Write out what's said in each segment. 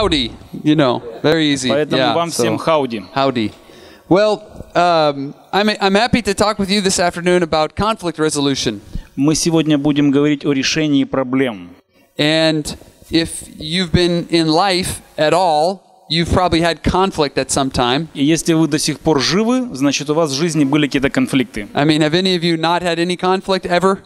howdy. You know, very easy. Поэтому yeah, вам so- всем хауди. howdy. Well, um, I'm, I'm happy to talk with you this afternoon about conflict resolution. Мы сегодня будем говорить о решении проблем. And if you've been in life at all, you've probably had conflict at some time. И если вы до сих пор живы, значит у вас в жизни были какие-то конфликты. I mean, have any of you not had any conflict ever?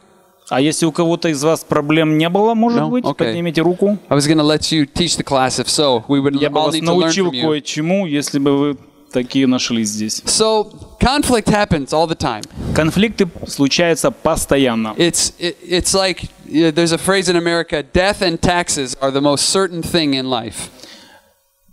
А если у кого-то из вас проблем не было, может No? быть, Okay. поднимите руку. I was going to let you teach the class. If so, we would Я бы all вас need научил кое-чему, если бы вы такие нашлись здесь. So, conflict happens all the time. Конфликты случаются постоянно. It's it, it's like there's a phrase in America: death and taxes are the most certain thing in life.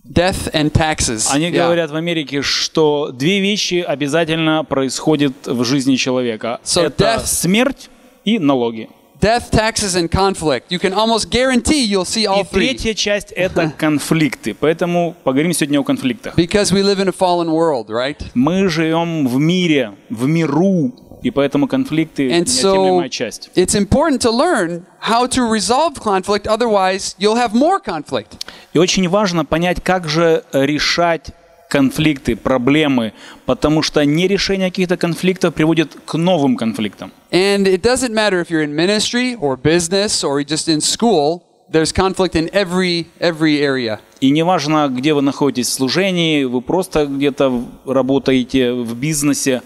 Death and taxes. Они Yeah. говорят в Америке, что две вещи обязательно происходят в жизни человека. So Это death- смерть и налоги. Death, taxes, and conflict. You can almost guarantee you'll see all И three третья часть – это конфликты. Поэтому поговорим сегодня о конфликтах. because we live in a fallen world, right? Мы живем в мире, в миру, и поэтому конфликты – неотъемлемая часть. it's important to learn how to resolve conflict. Otherwise, you'll have more conflict. И очень важно понять, как же решать конфликты, проблемы, потому что нерешение каких-то конфликтов приводит к новым конфликтам. And it doesn't matter if you're in ministry or business or just in school. There's conflict in every every area. И неважно, где вы находитесь в служении, вы просто где-то работаете в бизнесе,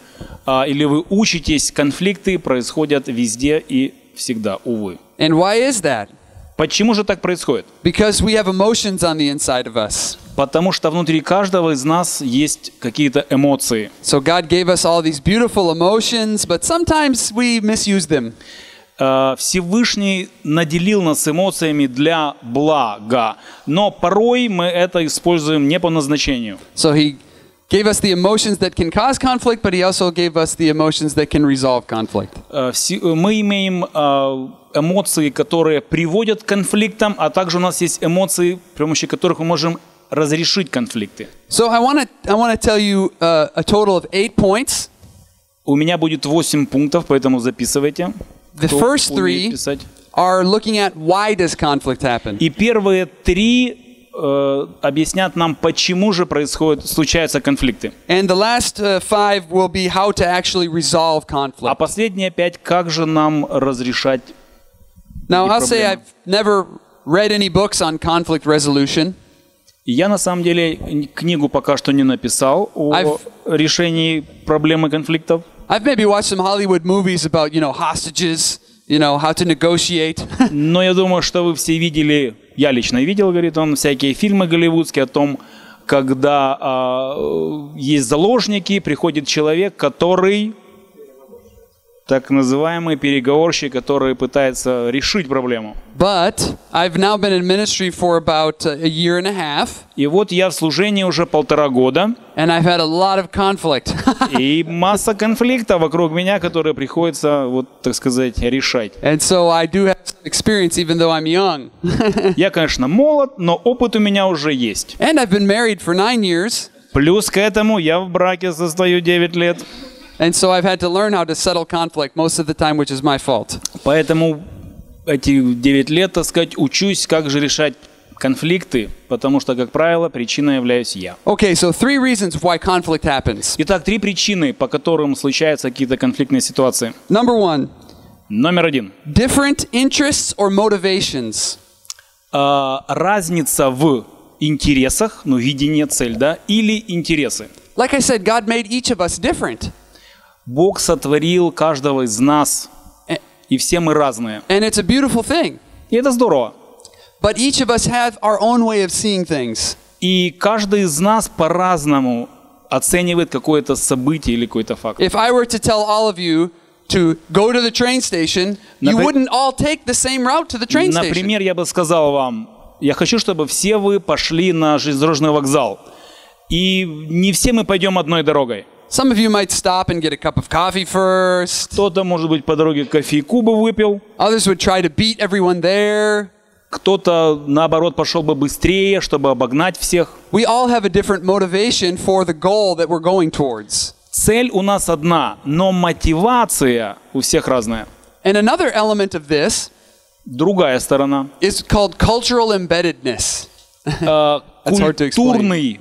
а, или вы учитесь, конфликты происходят везде и всегда, увы. And why is that? Почему же так происходит? Because we have emotions on the inside of us. Потому что внутри каждого из нас есть какие-то эмоции. So God gave us all these beautiful emotions, but sometimes we misuse them. Э, Всевышний наделил нас эмоциями для блага, но порой мы это используем не по назначению. So He gave us the emotions that can cause conflict, but He also gave us the emotions that can resolve conflict. Э, все- Мы имеем э, эмоции, которые приводят к конфликтам, а также у нас есть эмоции, при помощи которых мы можем разрешить конфликты. So I want to I want to tell you uh, a total of eight points. У меня будет 8 пунктов, поэтому записывайте. The first three are looking at why does conflict happen. И первые три э, объяснят нам, почему же происходят, случаются конфликты. And the last uh, five will be how to actually resolve А conflict. последние пять, как же нам разрешать Now, I'll say. I've never read any books on conflict resolution. Я на самом деле книгу пока что не написал о I've- решении проблемы конфликтов. I've maybe watched some Hollywood movies about, you know, hostages, you know, how to negotiate. Но я думаю, что вы все видели, я лично видел, говорит он, всякие фильмы голливудские о том, когда а, есть заложники, приходит человек, который так называемый переговорщик, который пытается решить проблему. but I've now been in ministry for about uh, a year and a half, И вот я в служении уже полтора года, and I've had a lot of conflict. и масса конфликтов вокруг меня, которые приходится, вот так сказать, решать. and so I do have experience, even though I'm young. Я, конечно, молод, но опыт у меня уже есть. and I've been married for nine years, Плюс к этому я в браке состою 9 лет. And so I've had to learn how to settle conflict most of the time, which is my fault. Поэтому эти 9 лет, так сказать, учусь, как же решать конфликты, потому что, как правило, причиной являюсь я. Okay, so three reasons why conflict happens. Итак, три причины, по которым случаются какие-то конфликтные ситуации. Number one, Номер один. different interests or motivations. А, разница в интересах, ну, видение, цель, да, или интересы. Like I said, God made each of us different. Бог сотворил каждого из нас, A- и все мы разные. And it's a beautiful thing. И это здорово. But each of us have our own way of seeing things. И каждый из нас по-разному оценивает какое-то событие или какой-то факт. If I were to tell all of you to go to the train station, you wouldn't all take the same route to the train station. Например, я бы сказал вам, я хочу, чтобы все вы пошли на железнодорожный вокзал. И не все мы пойдем одной дорогой. Some of you might stop and get a cup of coffee first. Кто-то, может быть, по дороге кофейку бы выпил, Others would try to beat everyone there. кто-то, наоборот, пошел бы быстрее, чтобы обогнать всех. We all have a different motivation for the goal that we're going towards. Цель у нас одна, но мотивация у всех разная. And another element of this Другая сторона is called cultural embeddedness. – э, That's hard to explain. культурный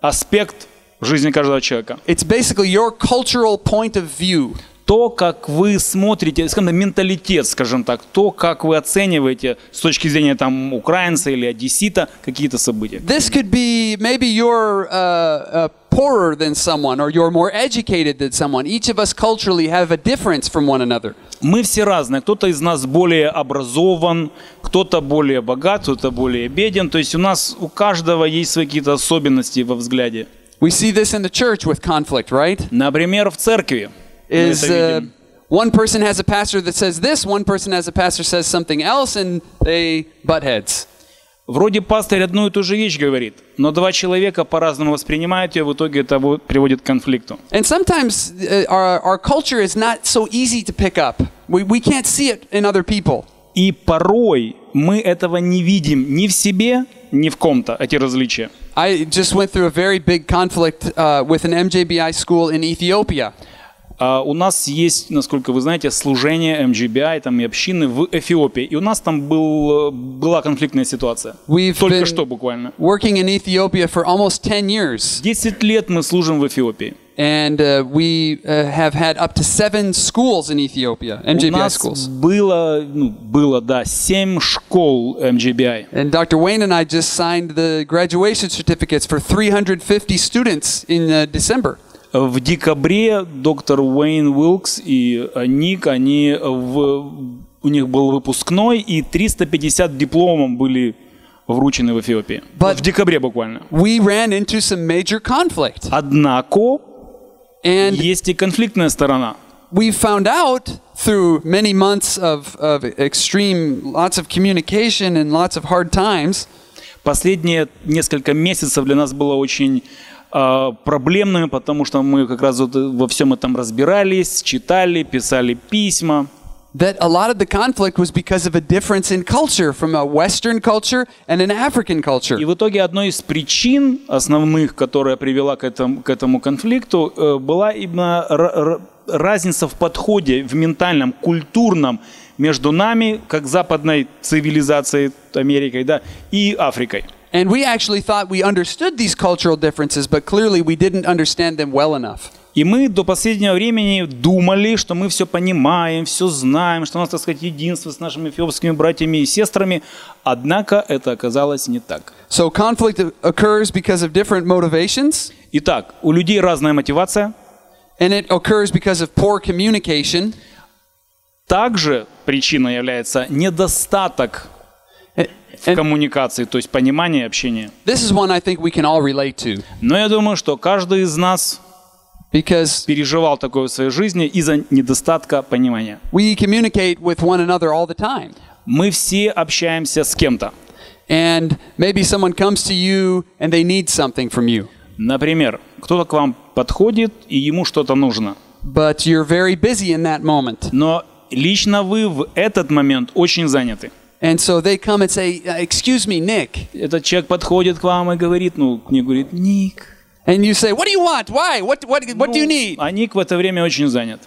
аспект жизни каждого человека. It's basically your cultural point of view. То, как вы смотрите, скажем, менталитет, скажем так, то, как вы оцениваете с точки зрения там украинца или одессита какие-то события. This could be maybe you're uh, uh, poorer than someone or you're more educated than someone. Each of us culturally have a difference from one another. Мы все разные. Кто-то из нас более образован, кто-то более богат, кто-то более беден. То есть у нас у каждого есть свои какие-то особенности во взгляде. We see this in the church with conflict, right? Например, в церкви. мы Is это uh, видим. one person has a pastor that says this, one person has a pastor says something else, and they butt heads. Вроде пастырь одну и ту же вещь говорит, но два человека по-разному воспринимают ее, в итоге это вот приводит к конфликту. And sometimes uh, our, our culture is not so easy to pick up. We, we can't see it in other people. И порой мы этого не видим ни в себе, ни в ком-то, эти различия. I just went through a very big conflict uh, with an MJBI school in Ethiopia. А у нас есть, насколько вы знаете, служение MGBI там, и общины в Эфиопии. И у нас там был, э, была конфликтная ситуация. We've Только что буквально. working in Ethiopia for almost 10 years. 10 лет мы служим в Эфиопии. And uh, we uh, have had up to seven schools in Ethiopia, У MJBI нас schools. было, ну, было, да, 7 школ MGBI. And Dr. Wayne and I just signed the graduation certificates for 350 students in uh, December. В декабре доктор Уэйн Уилкс и э, Ник, они в, у них был выпускной, и 350 дипломов были вручены в Эфиопии. But- в декабре буквально. We ran into some major conflict. Однако And есть и конфликтная сторона. we found out through many months of, of extreme, lots of communication and lots of hard times, Последние несколько месяцев для нас было очень э, проблемными, потому что мы как раз вот во всем этом разбирались, читали, писали письма. that a lot of the conflict was because of a difference in culture from a Western culture and an African culture. И в итоге одной из причин основных, которая привела к этому, к этому конфликту, э, была именно ра- ра- разница в подходе, в ментальном, культурном между нами, как западной цивилизацией, Америкой, да, и Африкой. And we actually thought we understood these cultural differences, but clearly we didn't understand them well enough. И мы до последнего времени думали, что мы все понимаем, все знаем, что у нас, так сказать, единство с нашими эфиопскими братьями и сестрами. Однако это оказалось не так. So conflict occurs because of different motivations, Итак, у людей разная мотивация. and it occurs because of poor communication. Также причина является недостаток в коммуникации, то есть понимания и общения. this is one I think we can all relate to Но я думаю, что каждый из нас because переживал такое в своей жизни из-за недостатка понимания. we communicate with one another all the time. Мы все общаемся с кем-то. And maybe someone comes to you and they need something from you, Например, кто-то к вам подходит, и ему что-то нужно. but you're very busy in that moment. Но лично вы в этот момент очень заняты. And so they come and say, "Uh, Excuse me, Nick. Этот человек подходит к вам и говорит, ну, не говорит, Ник. And you say, What do you want? Why? What, what, what do you Ну, need? А Ник в это время очень занят.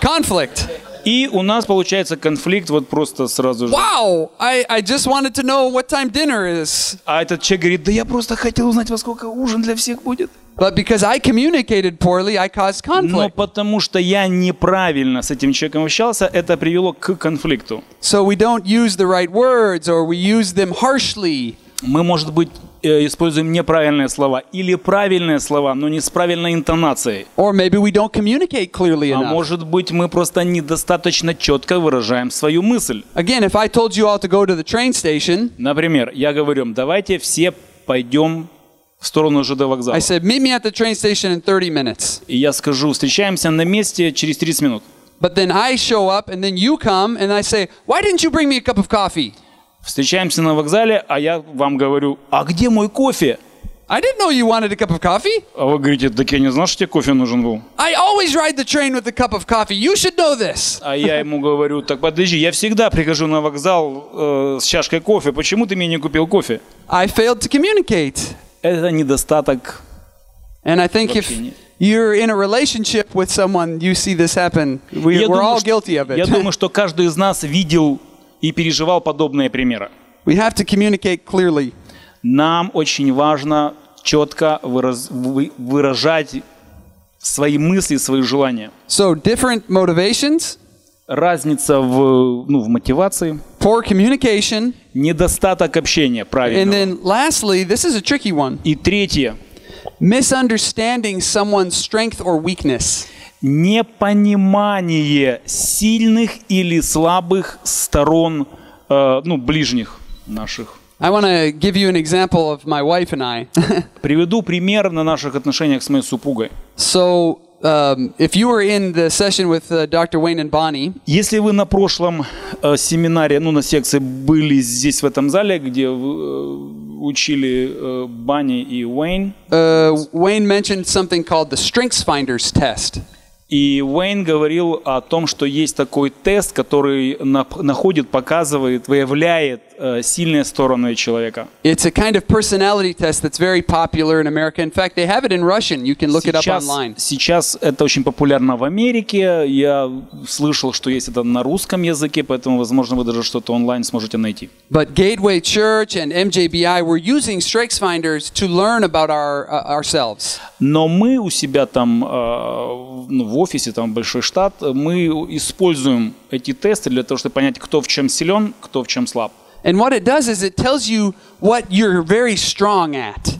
Conflict. И у нас получается конфликт вот просто сразу же. Wow, I, I just wanted to know what time dinner is. А этот человек говорит, да я просто хотел узнать, во сколько ужин для всех будет. But because I communicated poorly, I caused Но conflict. потому что я неправильно с этим человеком общался, это привело к конфликту. So we don't use the right words or we use them harshly. Мы, может быть, э, используем неправильные слова или правильные слова, но не с правильной интонацией. Or maybe we don't communicate clearly А enough. может быть, мы просто недостаточно четко выражаем свою мысль. Again, if I told you all to go to the train station, Например, я говорю, давайте все пойдем в сторону ЖД вокзала. I said, Meet me at the train station in 30 minutes. И я скажу, встречаемся на месте через 30 минут. But then I show up and then you come and I say, Why didn't you bring me a cup of coffee? Встречаемся на вокзале, а я вам говорю, а где мой кофе? I didn't know you wanted a cup of coffee. А вы говорите, так я не знал, что тебе кофе нужен был. I always ride the train with a cup of coffee. You should know this. А я ему говорю, так подожди, я всегда прихожу на вокзал э, с чашкой кофе, почему ты мне не купил кофе? I failed to communicate. Это недостаток. And I think if you're in a relationship with someone, you see this happen. We, Я we're думаю, all guilty of Я it. думаю, что каждый из нас видел и переживал подобные примеры. We have to communicate clearly. Нам очень важно четко выраз- вы- выражать свои мысли, свои желания. So, different motivations, Разница в, ну, в мотивации, poor communication, недостаток общения, and правильно. then lastly, this is a tricky one И третье, misunderstanding someone's strength or weakness. непонимание сильных или слабых сторон, э, ну, ближних наших. I want to give you an example of my wife and I. Приведу пример на наших отношениях с моей супругой. so, um, if you were in the session with uh, Dr. Wayne and Bonnie, Если вы на прошлом э, семинаре, ну, на секции были здесь, в этом зале, где вы, э, учили э, Банни и Уэйн, uh, Wayne mentioned something called the Strengths Finders test. И Уэйн говорил о том, что есть такой тест, который находит, показывает, выявляет э, сильные стороны человека. It's a kind of personality test that's very popular in America. In fact, they have it in Russian. You can look it up Сейчас, online. сейчас это очень популярно в Америке. Я слышал, что есть это на русском языке, поэтому, возможно, вы даже что-то онлайн сможете найти. But Gateway Church and MJBI were using Finders to learn about our uh, ourselves. Но мы у себя там, э, в офисе, там большой штат, мы используем эти тесты для того, чтобы понять, кто в чем силен, кто в чем слаб. And what it does is it tells you what you're very strong at.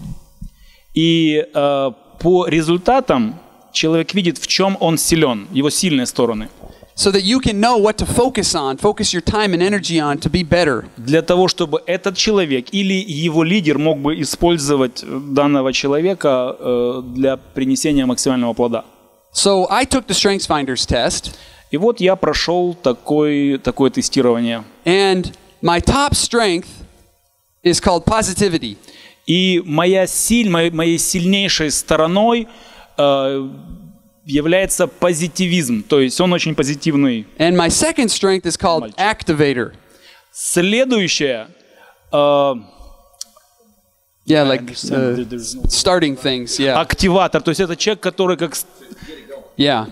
И э, по результатам человек видит, в чем он силен, его сильные стороны. So that you can know what to focus on, focus your time and energy on to be better. Для того, чтобы этот человек или его лидер мог бы использовать э, данного человека э, для принесения максимального плода. So I took the Strengths Finders test, И вот я прошел такой, такое тестирование. and my top strength is called positivity. И моя силь, моей, моей сильнейшей стороной э, является позитивизм. То есть он очень позитивный. And my second strength is called Мальчик. activator. Следующее. э, Yeah, like uh, starting things. Yeah. активатор. То есть это человек, который как... Yeah.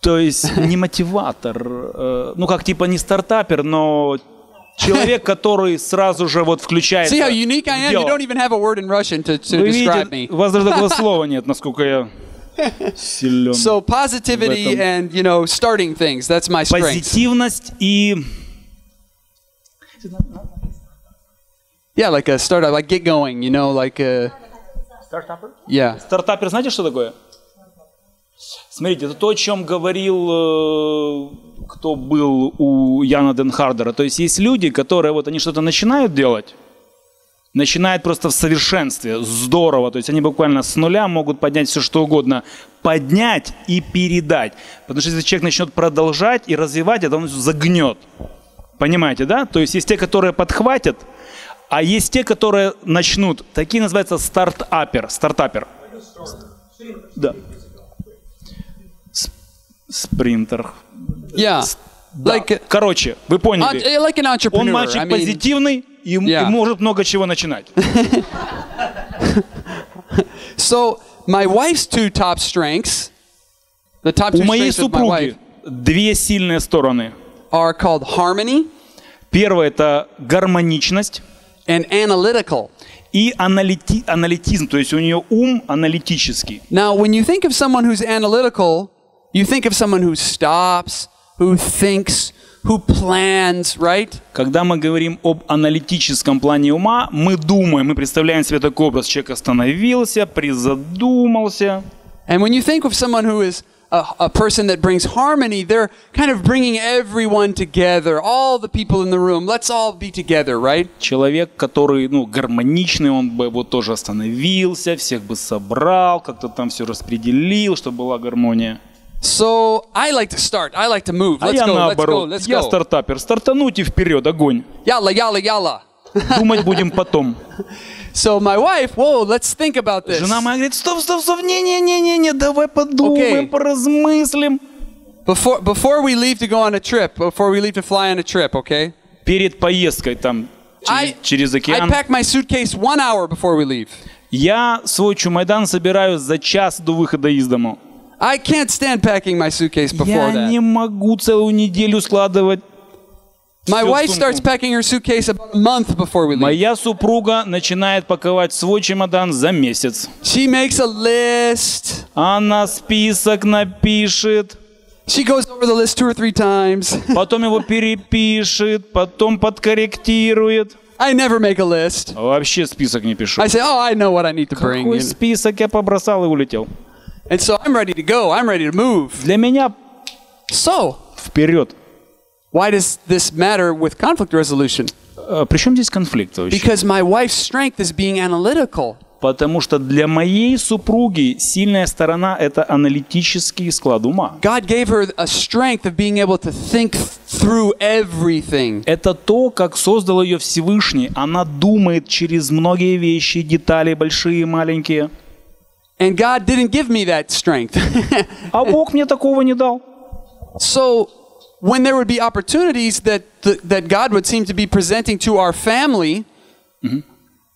То есть не мотиватор. э, ну как типа не стартапер, но человек, который сразу же вот включается See how unique I am? You don't even have a word in Russian to, to Вы describe видите, me. у вас даже такого слова нет, насколько я силен. So positivity В этом. and you know starting things. That's my strength. Позитивность и Yeah, like a startup, like get going. You know, like uh, yeah. Стартапер, знаете, что такое? Смотрите, это то, о чем говорил, э, кто был у Яна Денхардера. То есть есть люди, которые вот они что-то начинают делать, начинают просто в совершенстве, здорово. То есть они буквально с нуля могут поднять все, что угодно, поднять и передать. Потому что если человек начнет продолжать и развивать, это он загнет. Понимаете, да? То есть есть те, которые подхватят, а есть те, которые начнут. Такие называются стартапер. Стартапер. Да. Спринтер. Yeah. Да. Like uh, Короче, вы uh, поняли. like an entrepreneur. Он мальчик I mean, позитивный и, м- и Yeah. может много чего начинать. so my wife's two top strengths, the top У two моей my wife супруги две сильные стороны. are called harmony Первое это гармоничность and analytical. и аналити- аналитизм, то есть у нее ум аналитический. Now, when you think of someone who's analytical, you think of someone who stops, who thinks, who plans, right? Когда мы говорим об аналитическом плане ума, мы думаем, мы представляем себе такой образ. Человек остановился, призадумался. And when you think of someone who is a, a person that brings harmony, they're kind of bringing everyone together, all the people in the room. Let's all be together, right? Человек, который ну, гармоничный, он бы вот тоже остановился, всех бы собрал, как-то там все распределил, чтобы была гармония. So I like to start. I like to move. А Let's я go. Let's go. наоборот, Let's я go. стартапер. Стартануть и вперед, огонь. Yalla, yalla, yalla. Думать будем потом. So my wife, whoa, let's think about this. Жена моя говорит, стоп, стоп, стоп, не-не-не-не, давай подумаем, Окей. поразмыслим. Before before we leave to go on a trip, before we leave to fly on a trip, okay? Перед поездкой там I, через, через I океан. pack my suitcase one hour before we leave. Я свой чумайдан собираю за час до выхода из дому. I can't stand packing my suitcase before Я that. не могу целую неделю складывать. My всю wife сумку. starts packing her suitcase about a month before we leave. Моя супруга начинает паковать свой чемодан за месяц. She makes a list. Она список напишет, She goes over the list two or three times. потом его перепишет, потом подкорректирует. I never make a list. Вообще список не пишу. I say, oh, I know what I need to bring. Какой know. список я побросал и улетел. And so I'm ready to go. I'm ready to move. Для меня So, вперед. why does this matter with conflict resolution? Причем здесь конфликт вообще? Because my wife's strength is being analytical. Потому что для моей супруги сильная сторона – это аналитический склад ума. God gave her a strength of being able to think through everything. Это то, как создал ее Всевышний. Она думает через многие вещи, детали большие и маленькие. And God didn't give me that strength. А Бог мне такого не дал. so, when there would be opportunities that, th- that God would seem to be presenting to our family,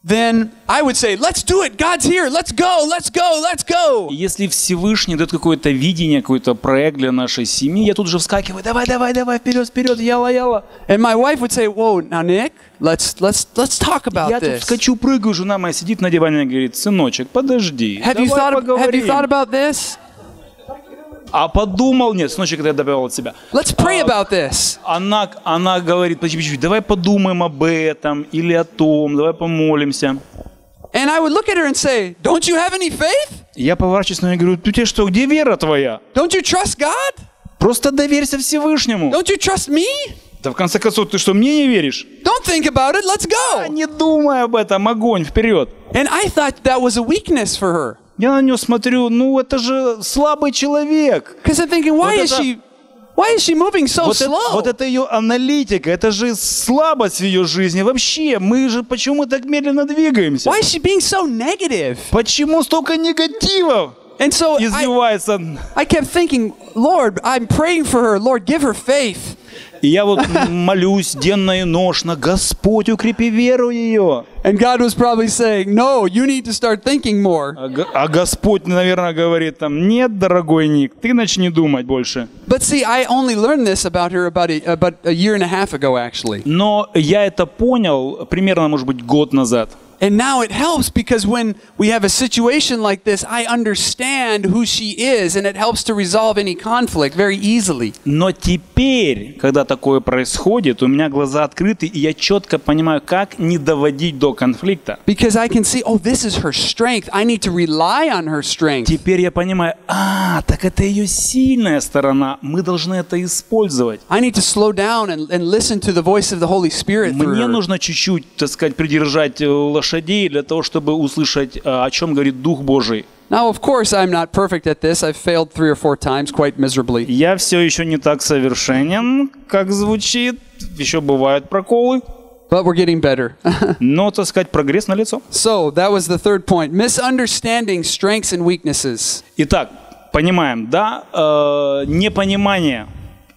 Then I would say, let's do it. God's here. Let's go. Let's go. Let's go. И Если Всевышний дает какое-то видение, какой-то проект для нашей семьи, я тут же вскакиваю, давай, давай, давай, вперед, вперед, яла, яла. And my wife would say, whoa, now Nick, let's, let's, let's talk about Я тут this. скачу, прыгаю, жена моя сидит на диване и говорит, сыночек, подожди, Have you, давай thought, have you поговорим». thought about this? А подумал, нет, сыночек, это я добавил от себя. Let's pray about this. Она, она говорит, подожди, подожди, давай подумаем об этом или о том, давай помолимся. And I would look at her and say, Don't you have any faith? Я поворачиваюсь на нее и говорю, ты тебе что, где вера твоя? Don't you trust God? Просто доверься Всевышнему. Don't you trust me? Да в конце концов, ты что, мне не веришь? Don't think about it. Let's А go. не думай об этом, огонь, вперед. And I thought that was a weakness for her. Я на нее смотрю, ну это же слабый человек. Because I'm thinking, why Вот is это- she why is she moving so Вот это, slow? вот это ее аналитика, это же слабость в ее жизни. Вообще, мы же почему мы так медленно двигаемся? Why is she being so negative? Почему столько негатива And so I? I kept thinking, Lord, I'm praying for her. Lord, give her faith. И я вот молюсь денно и ношно, Господь, укрепи веру ее. And God was probably saying, No, you need to start thinking more. А, а Господь, наверное, говорит там, нет, дорогой Ник, ты начни думать больше. But see, I only learned this about her about a, about a year and a half ago, actually. Но я это понял примерно, может быть, год назад. And now it helps because when we have a situation like this, I understand who she is, and it helps to resolve any conflict very easily. Но теперь, когда такое происходит, у меня глаза открыты, и я четко понимаю, как не доводить до конфликта. Because I can see, oh, this is her strength. I need to rely on her strength. Теперь я понимаю, а, так это ее сильная сторона, мы должны это использовать. I need to slow down and, and listen to the voice of the Holy Spirit Мне нужно чуть-чуть, так сказать, придержать э, лошадей для того, чтобы услышать, э, о чем говорит Дух Божий. Now, of course, I'm not perfect at this. I've failed three or four times quite miserably. Я все еще не так совершенен, как звучит, еще бывают проколы, But we're getting better. но, так сказать, прогресс налицо. so, that was the third point misunderstanding strengths and weaknesses. Итак, понимаем, да, э, непонимание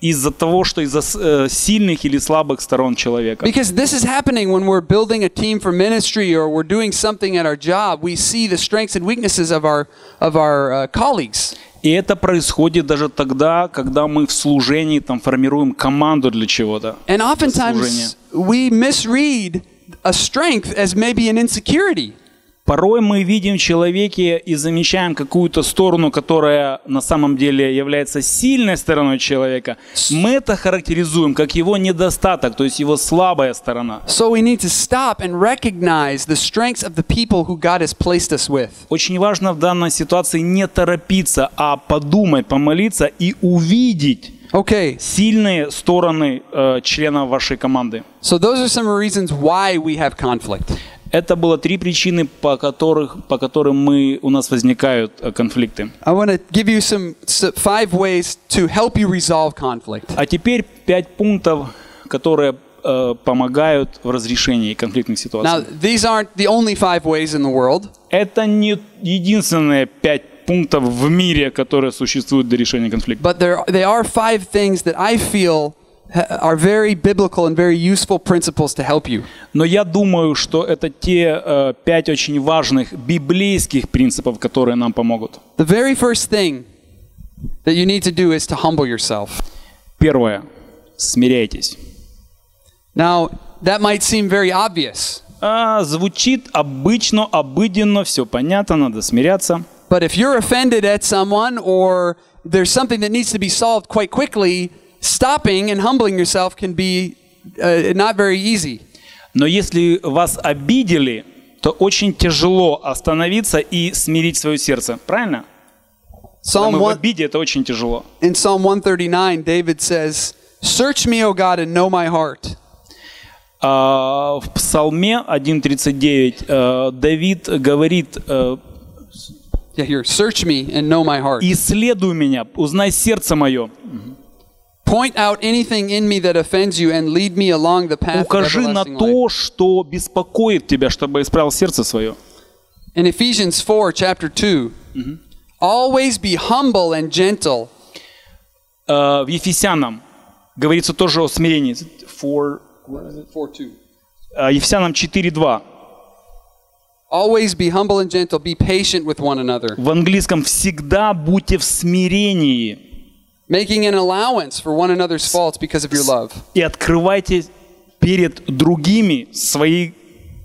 из-за того, что из-за с- э, сильных или слабых сторон человека. Because this is happening when we're building a team for ministry or we're doing something at our job. We see the strengths and weaknesses of our, of our uh, colleagues. И это происходит даже тогда, когда мы в служении там формируем команду для чего-то. And oftentimes we misread a strength as maybe an insecurity. Порой мы видим в человеке и замечаем какую-то сторону, которая на самом деле является сильной стороной человека. Мы это характеризуем как его недостаток, то есть его слабая сторона. So we need to stop and recognize the strengths of the people who God has placed us with. Очень важно в данной ситуации не торопиться, а подумать, помолиться и увидеть Okay, сильные стороны э, членов вашей команды. so those are some reasons why we have conflict. Это было три причины, по, которых, по которым мы, у нас возникают э, конфликты. А теперь пять пунктов, которые э, помогают в разрешении конфликтных Now, ситуаций. these aren't the only five ways in the world. Это не единственные пять пунктов в мире, которые существуют для решения конфликта. But there, they are five things that I feel are very biblical and very useful principles to help you. Но я думаю, что это те э, пять очень важных библейских принципов, которые нам помогут. The very first thing that you need to do is to humble yourself. Первое. Смиряйтесь. Now, that might seem very obvious, А, звучит обычно, обыденно, все понятно, надо смиряться. but if you're offended at someone or there's something that needs to be solved quite quickly, stopping and humbling yourself can be uh, not very easy. Но если вас обидели, то очень тяжело остановиться и смирить свое сердце. Правильно? Psalm мы в 1, обиде, это очень тяжело. in Psalm 139, David says, Search me, O God, and know my heart. А, в Псалме 1.39 э, Давид говорит, э, Yeah, here, search me and know my heart. «Исследуй меня, узнай сердце мое, Point out укажи на то, что беспокоит тебя, чтобы исправил сердце свое». In Ephesians 4, chapter 2, always be humble and gentle. Э, В Ефесянам говорится тоже о смирении. For, 4, 2. э, Ефесянам 4.2. Always be humble and gentle, be patient with one another, В английском «всегда будьте в смирении making an allowance for one another's faults because of your love. и открывайте перед другими свои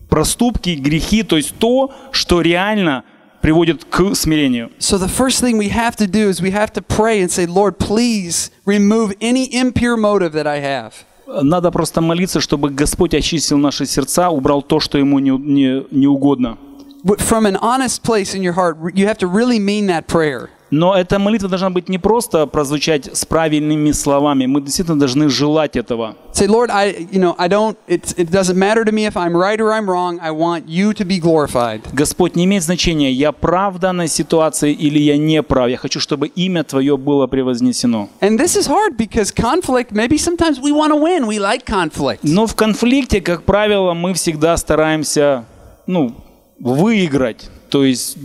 проступки, грехи, то есть то, что реально приводит к смирению. So the first thing we have to do is we have to pray and say, Lord, please remove any impure motive that I have. Надо просто молиться, чтобы Господь очистил наши сердца, убрал то, что Ему не, не, не угодно. But From an honest place in your heart, you have to really mean that prayer. Но эта молитва должна быть не просто прозвучать с правильными словами, мы действительно должны желать этого. Say, Lord, I, you know, I don't. It, it doesn't matter to me if I'm right or I'm wrong. I want you to be glorified. Господь, не имеет значения, я прав в данной ситуации или я не прав. Я хочу, чтобы имя Твое было превознесено. And this is hard because conflict. Maybe sometimes we want to win. We like conflict. Но в конфликте, как правило, мы всегда стараемся, ну, выиграть, то есть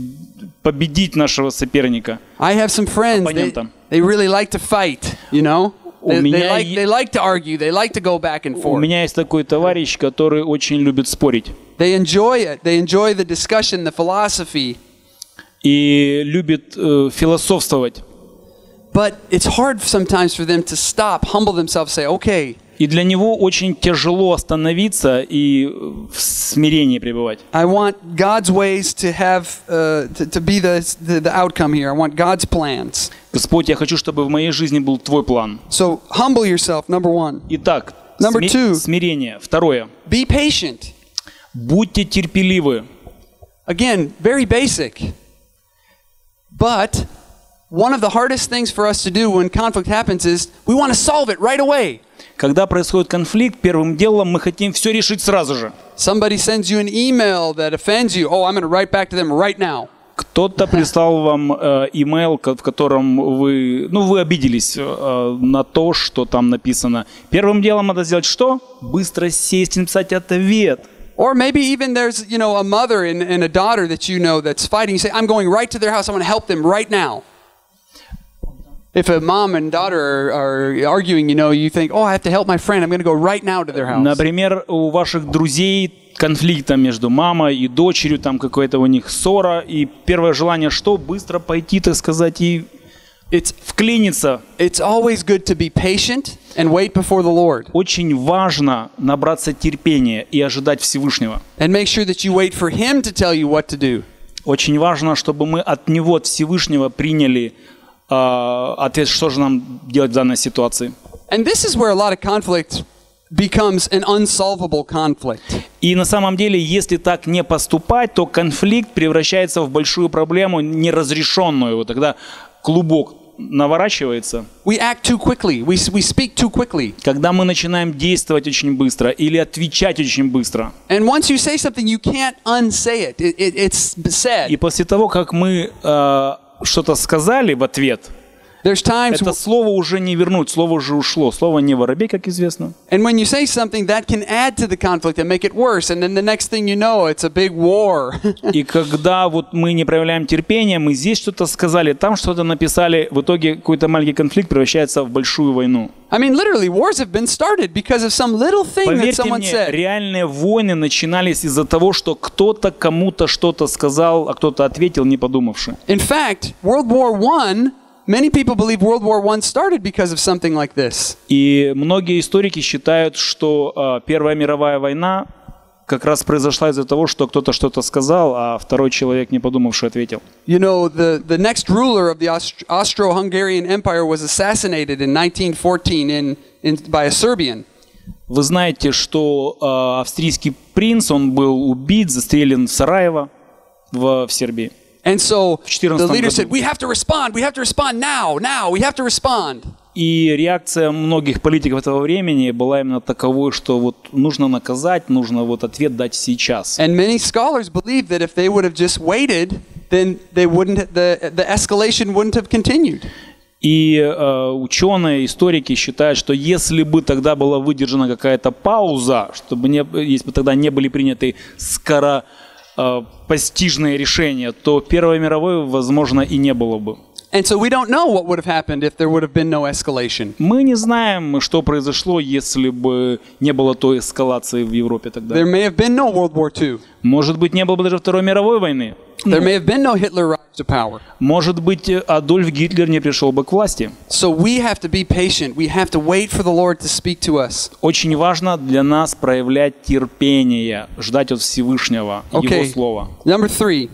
победить нашего соперника. I have some friends. They, Оппонента. they really like to fight. You know, У they, they меня like е- they like to argue. They like to go back and У forth. меня есть такой товарищ, который очень любит спорить They enjoy it. They enjoy the discussion, the philosophy. и любит э, философствовать. But it's hard sometimes for them to stop, humble themselves, say, "Okay, И для него очень тяжело остановиться и э, в смирении пребывать. I want God's ways to have uh, to, to be the, the the outcome here. I want God's plans." Господь, я хочу, чтобы в моей жизни был Твой план. So humble yourself. Number one. Итак, Number сме- two. смирение. Второе. Be patient. Будьте терпеливы. Again, very basic. But one of the hardest things for us to do when conflict happens is we want to solve it right away. Когда происходит конфликт, первым делом мы хотим все решить сразу же. Somebody sends you an email that offends you. Oh, I'm going to write back to them right now. Кто-то прислал вам э, имейл, ко- в котором вы, ну, вы обиделись э, на то, что там написано. Первым делом надо сделать что? Быстро сесть и написать ответ. Or maybe even there's, you know, a mother and, and a daughter that you know that's fighting. You say, I'm going right to their house. I want to help them right now. If a mom and daughter are, arguing, you know, you think, oh, I have to help my friend. I'm going to go right now to their house. Например, у ваших друзей конфликт там между мамой и дочерью, там какая-то у них ссора, и первое желание что? Быстро пойти, так сказать, и It's, вклиниться. it's always good to be patient and wait before the Lord. Очень важно набраться терпения и ожидать Всевышнего. And make sure that you wait for Him to tell you what to do. Очень важно, чтобы мы от Него, от Всевышнего приняли ответ, что же нам делать в данной ситуации. And this is where a lot of conflict becomes an unsolvable conflict. И на самом деле, если так не поступать, то конфликт превращается в большую проблему, неразрешенную. Вот тогда клубок наворачивается, We act too quickly, we, we speak too quickly. когда мы начинаем действовать очень быстро или отвечать очень быстро. And once you say something, you can't unsay it. it, it it's said. И после того, как мы э, что-то сказали в ответ, это слово уже не вернуть, слово уже ушло. Слово не воробей, как известно. and when you say something, that can add to the conflict and make it worse. And then the next thing you know, it's a big war. И когда вот мы не проявляем терпения, мы здесь что-то сказали, там что-то написали, в итоге какой-то маленький конфликт превращается в большую войну. I mean, literally, wars have been started because of some little thing that Поверьте someone мне, said. реальные войны начинались из-за того, что кто-то кому-то что-то сказал, а кто-то ответил, не подумавши. In fact, World War I, Many people believe World War I started because of something like this. И многие историки считают, что а, Первая мировая война как раз произошла из-за того, что кто-то что-то сказал, а второй человек, не подумавший, ответил. You know, the, the next ruler of the Aust- Austro Hungarian Empire was assassinated in 1914 in, in, by a Serbian. Вы знаете, что а, австрийский принц, он был убит, застрелен в Сараево в, в Сербии. And so В 14 the leader said, We have to respond. We have to respond now. Now. We have to respond. И реакция многих политиков этого времени была именно таковой, что вот нужно наказать, нужно вот ответ дать сейчас. And many scholars believe that if they would have just waited, then they wouldn't, the, the escalation wouldn't have continued. И э, ученые, историки считают, что если бы тогда была выдержана какая-то пауза, чтобы не, если бы тогда не были приняты скоро э, постижные решения, то Первой мировой, возможно, и не было бы. And so we don't know what would have happened if there would have been no escalation. Мы не знаем, что произошло, если бы не было той эскалации в Европе тогда. There may have been no World War II. Может быть, не было бы даже Второй мировой войны. There may have been no Hitler rise to power. Может быть, Адольф Гитлер не пришел бы к власти. So we have to be patient. We have to wait for the Lord to speak to us. Очень важно для нас проявлять терпение, ждать от Всевышнего Его Okay. Слова. Number three,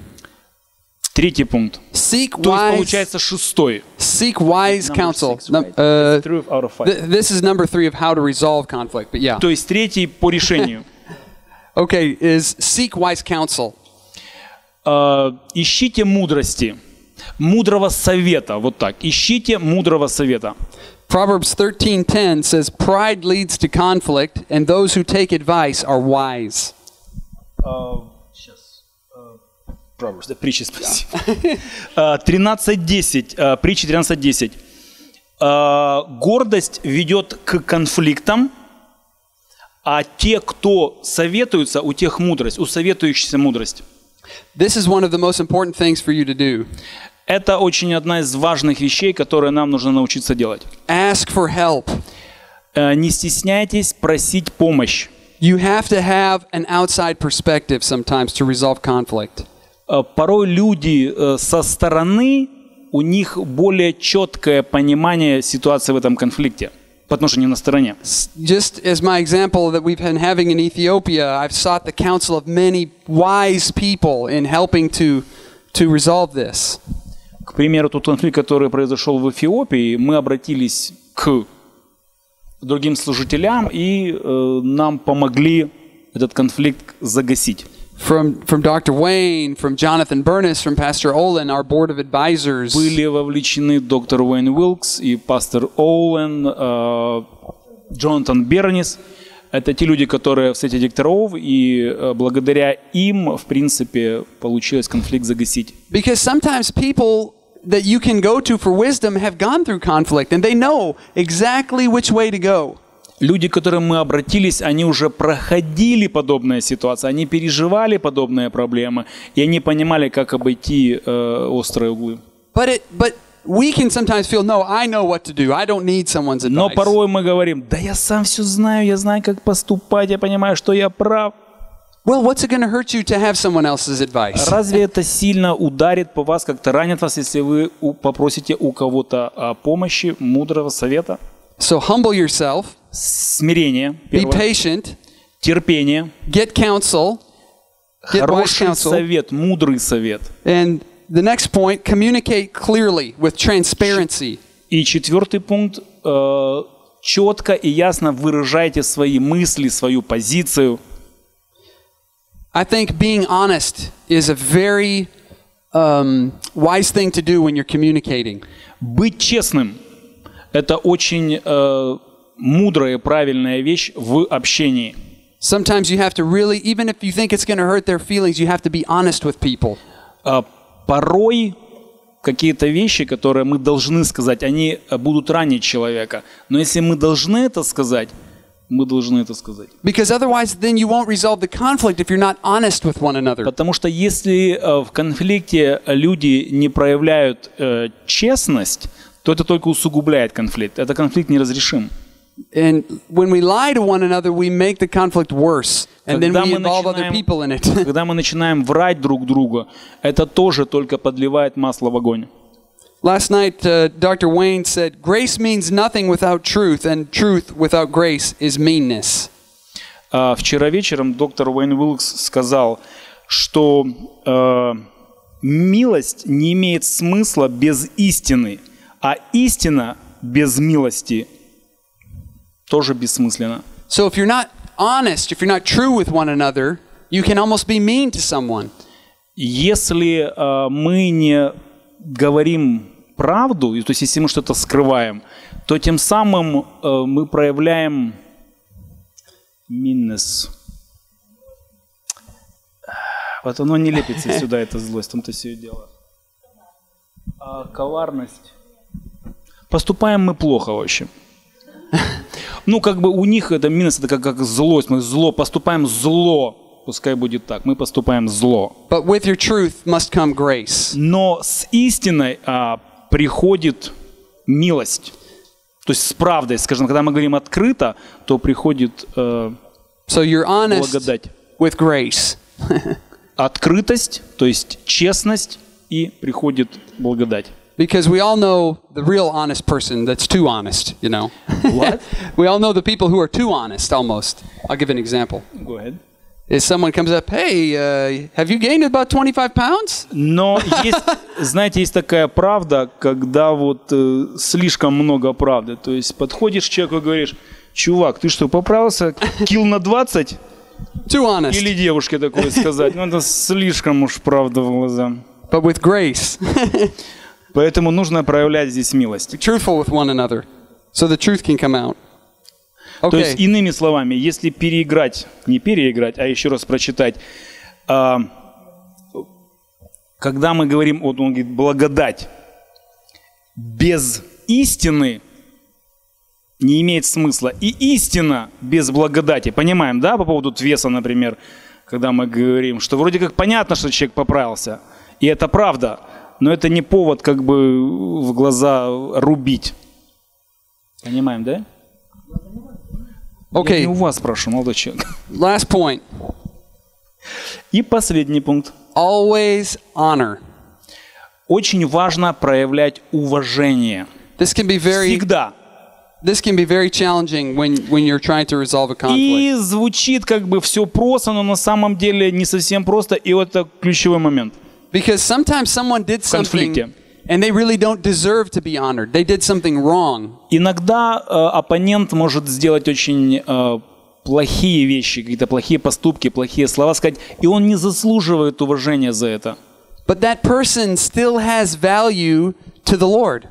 Третий пункт. seek То есть wise, получается шестой. seek wise counsel. six, right? uh, th- this is number three of how to resolve conflict. But yeah, То есть третий по решению. okay, is seek wise counsel. Э, Ищите мудрости, мудрого совета, вот так. Ищите мудрого совета. Proverbs 13:10 says, "Pride leads to conflict, and those who take advice are wise." Proverbs, да, притчи, спасибо. Э, 13.10, э, притча 13.10. Э, Гордость ведет к конфликтам, а те, кто советуются, у тех мудрость, у советующихся мудрость. This is one of the most important things for you to do. Это очень одна из важных вещей, которые нам нужно научиться делать. Ask for help. Э, Не стесняйтесь просить помощь. You have to have an outside perspective sometimes to resolve conflict. Э, Порой люди э, со стороны, у них более четкое понимание ситуации в этом конфликте, что не на стороне. Just as my example that we've been having in Ethiopia, I've sought the counsel of many wise people in helping to to resolve this. К примеру, тот конфликт, который произошел в Эфиопии, мы обратились к другим служителям, и э, нам помогли этот конфликт загасить. From from Dr. Wayne, from Jonathan Burness, from Pastor Olin, our board of advisors. Были вовлечены доктор Уэйн Уилкс и пастор Оуэн, э, Джонатан Бернис. Это те люди, которые в сети дикторов, и э, благодаря им, в принципе, получилось конфликт загасить. Because sometimes people that you can go to for wisdom have gone through conflict and they know exactly which way to go. Люди, к которым мы обратились, они уже проходили подобные ситуации, они переживали подобные проблемы, и они понимали, как обойти э, острые углы. But it but we can sometimes feel no, I know what to do. I don't need someone's advice. Но порой мы говорим, да я сам все знаю, я знаю, как поступать, я понимаю, что я прав. Well, what's it going to hurt you to have someone else's advice? Разве это сильно ударит по вас, как-то ранит вас, если вы попросите у кого-то о помощи, мудрого совета? So humble yourself, Смирение, be первое, patient, терпение, get counsel, get wise хороший counsel, совет, мудрый совет. and the next point, communicate clearly with transparency. И четвертый пункт, э, четко и ясно выражайте свои мысли, свою позицию. I think being honest is a very um, wise thing to do when you're communicating. Быть честным – это очень э, мудрая правильная вещь в общении. Sometimes you have to really, even if you think it's going to hurt their feelings, you have to be honest with people. А порой какие-то вещи, которые мы должны сказать, они э, будут ранить человека. Но если мы должны это сказать, мы должны это сказать. Because otherwise, then you won't resolve the conflict if you're not honest with one another. Потому что если э, в конфликте люди не проявляют э, честность, то это только усугубляет конфликт. Это конфликт неразрешим. And when we lie to one another, we make the conflict worse. And then Когда we мы involve other начинаем- people in it. Когда мы начинаем врать друг другу, это тоже только подливает масло в огонь. Last night, uh, Dr. Wayne said, Grace means nothing without truth, and truth without grace is meanness. А вчера вечером доктор Уэйн Уилкс сказал, что э, милость не имеет смысла без истины, а истина без милости тоже бессмысленна. So if you're not honest, if you're not true with one another, you can almost be mean to someone. Если э, мы не говорим правду, то есть если мы что-то скрываем, то тем самым э, мы проявляем миннес. Вот оно не лепится сюда, эта злость, в том-то все и дело. А коварность. Поступаем мы плохо, в общем. Ну, как бы у них это минус, это как, как злость. Мы зло, поступаем зло. Пускай будет так. Мы поступаем зло. But with your truth must come grace. Но с истиной а, приходит милость. То есть с правдой, скажем, когда мы говорим открыто, то приходит э, So you're honest благодать. with grace. Открытость, то есть честность, и приходит благодать. Because we all know the real honest person that's too honest, you know. What? we all know the people who are too honest almost. I'll give an example. Go ahead. Is someone comes up, hey, uh, have you gained about 25 pounds? Но есть, знаете, есть такая правда, когда вот э, слишком много правды. То есть подходишь к человеку и говоришь, чувак, ты что, поправился килл на 20? Too honest. Или девушке такое сказать? Ну, это слишком уж правда в глаза. But with grace, Поэтому нужно проявлять здесь милость. be truthful with one another so the truth can come out. То есть, Okay. иными словами, если переиграть, не переиграть, а еще раз прочитать, а, когда мы говорим, вот он говорит, благодать, без истины не имеет смысла. И истина без благодати. Понимаем, да, по поводу веса, например, когда мы говорим, что вроде как понятно, что человек поправился. И это правда. Но это не повод как бы в глаза рубить. Понимаем, да? Я Okay, не у вас спрашиваю, молодой человек. last point. И последний пункт. Always honor. Очень важно проявлять уважение. This can be very Всегда. this can be very challenging when when you're trying to resolve a conflict. И звучит как бы все просто, но на самом деле не совсем просто. И вот это ключевой момент. Because sometimes someone did something and they really don't deserve to be honored. They did something wrong. Иногда э, оппонент может сделать очень э, плохие вещи, какие-то плохие поступки, плохие слова сказать, и он не заслуживает уважения за это. But that person still has value to the Lord.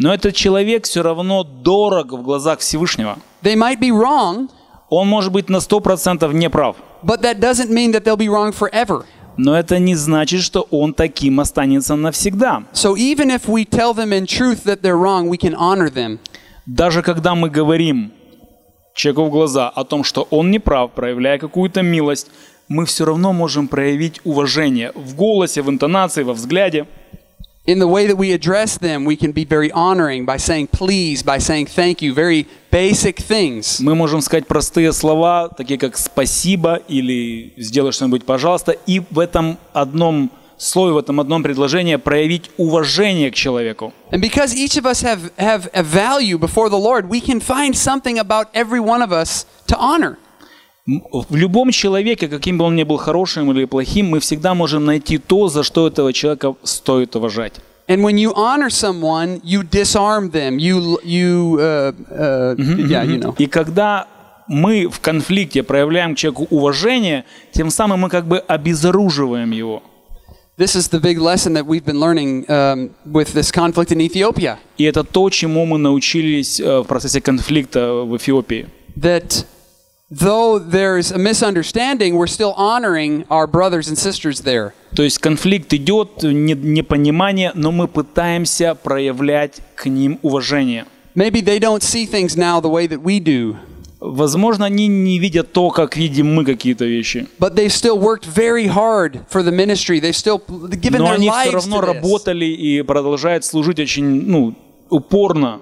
Но этот человек все равно дорог в глазах Всевышнего. They might be wrong, Он может быть на 100% не прав. but that doesn't mean that they'll be wrong forever. Но это не значит, что он таким останется навсегда. So even if we tell them in truth that they're wrong, we can honor them. Даже когда мы говорим человеку в глаза о том, что он не прав, проявляя какую-то милость, мы все равно можем проявить уважение в голосе, в интонации, во взгляде. In the way that we address them, we can be very honoring by saying please, by saying thank you, very basic things. Мы можем сказать простые слова, такие как «спасибо» или «сделай что-нибудь, пожалуйста», и в этом одном слове, в этом одном предложении проявить уважение к человеку. And because each of us have, have a value before the Lord, we can find something about every one of us to honor. В любом человеке, каким бы он ни был хорошим или плохим, мы всегда можем найти то, за что этого человека стоит уважать. And when you honor someone, you disarm them. You, you, uh, uh, yeah, you know. И когда мы в конфликте проявляем к человеку уважение, тем самым мы как бы обезоруживаем его. This is the big lesson that we've been learning um, with this conflict in Ethiopia. И это то, чему мы научились э, в процессе конфликта в Эфиопии. That though there's a misunderstanding, we're still honoring our brothers and sisters there. То есть конфликт идет, не- непонимание, но мы пытаемся проявлять к ним уважение. Maybe they don't see things now the way that we do, Возможно, они не видят то, как видим мы какие-то вещи. but they've still worked very hard for the ministry. They've still given Но their они все lives равно to this. работали и продолжают служить очень ну, упорно.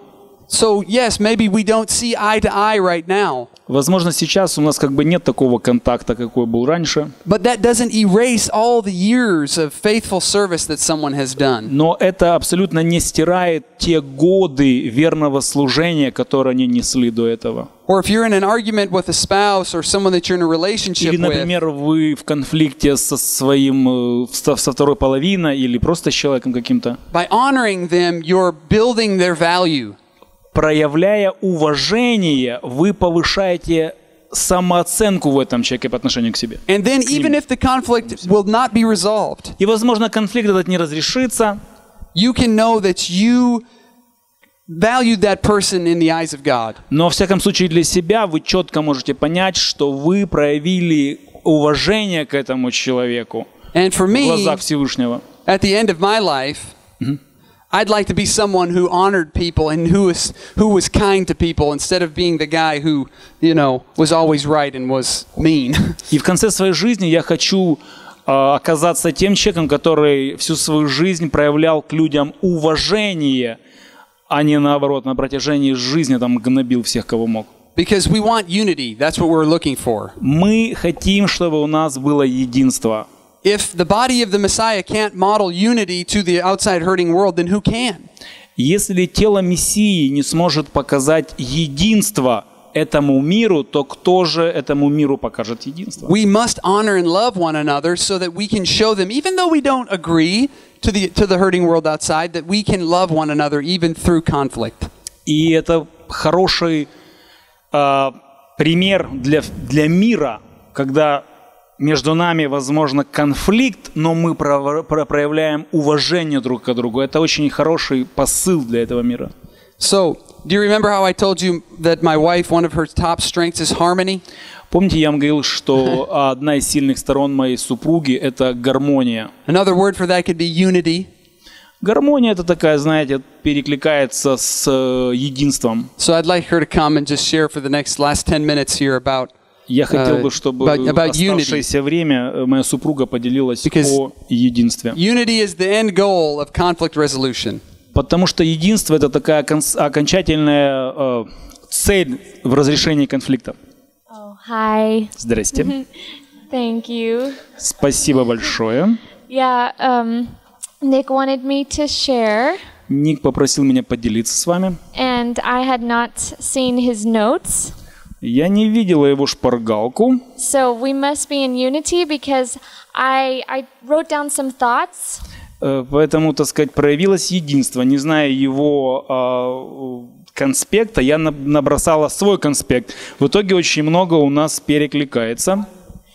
So yes, maybe we don't see eye to eye right now, Возможно, сейчас у нас как бы нет такого контакта, какой был раньше, But that doesn't erase all the years of faithful service that someone has done. но это абсолютно не стирает те годы верного служения, которые они несли до этого. Or if you're in an argument with a spouse or someone that you're in a relationship Или, например, вы в конфликте со своим, э, со второй половиной или просто с человеком каким-то, by honoring them, you're building their value. Проявляя уважение, вы повышаете самооценку в этом человеке по отношению к себе. And then, even if the conflict will not be resolved, И, возможно, конфликт этот не разрешится, you can know that you valued that person in the eyes of God. но, во всяком случае, для себя вы четко можете понять, что вы проявили уважение к этому человеку And for в me, глазах Всевышнего. at the end of my life, I'd like to be someone who honored people and who was who was kind to people instead of being the guy who, you know, was always right and was mean. И в конце своей жизни я хочу э, оказаться тем человеком, который всю свою жизнь проявлял к людям уважение, а не наоборот, на протяжении жизни там гнобил всех, кого мог. because we want unity. That's what we're looking for. Мы хотим, чтобы у нас было единство. If the body of the Messiah can't model unity to the outside hurting world, then who can? Если тело Мессии не сможет показать единство этому миру, то кто же этому миру покажет единство? We must honor and love one another so that we can show them, even though we don't agree to the to the hurting world outside, that we can love one another even through conflict. И это хороший а, пример для, для мира, когда между нами, возможно, конфликт, но мы про- про- проявляем уважение друг к другу. Это очень хороший посыл для этого мира. So, do you remember how I told you that my wife, one of her top strengths is harmony? Помните, я вам говорил, что одна из сильных сторон моей супруги – это гармония. Another word for that could be unity. Гармония – это такая, знаете, перекликается с э, единством. So I'd like her to come and just share for the next last 10 minutes here about Я хотел Uh, бы, чтобы about- about unity. оставшееся время э, моя супруга поделилась Because- о единстве. unity is the end goal of conflict resolution. Потому что единство это такая конс- окончательная э, цель в разрешении конфликта. Oh, hi. Здрасте. Thank you. Спасибо большое. Yeah, um, Nick wanted me to share, Ник попросил меня поделиться с вами. and I had not seen his notes. Я не видела его шпаргалку, So we must be in unity because I, I wrote down some thoughts э, поэтому, так сказать, проявилось единство. Не зная его э, конспекта, я на- набросала свой конспект. В итоге очень много у нас перекликается.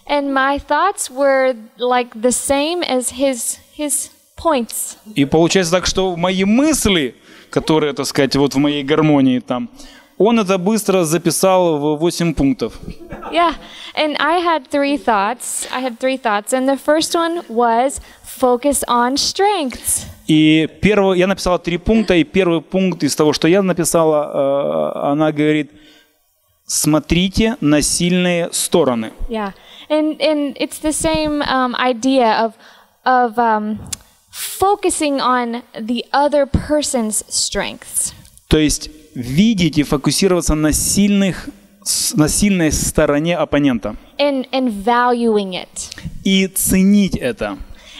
and my thoughts were like the same as his his points. И получается так, что мои мысли, которые, так сказать, вот в моей гармонии там, он это быстро записал в 8 пунктов. Yeah, and I had three thoughts. I had three thoughts, and the first one was focus on strengths. И первый, я написала три пункта, и первый пункт из того, что я написала, э, она говорит, смотрите на сильные стороны. Yeah, and and it's the same um, idea of of um, focusing on the other person's strengths. То есть видеть и фокусироваться на сильных, на сильной стороне оппонента and and valuing it. и ценить это.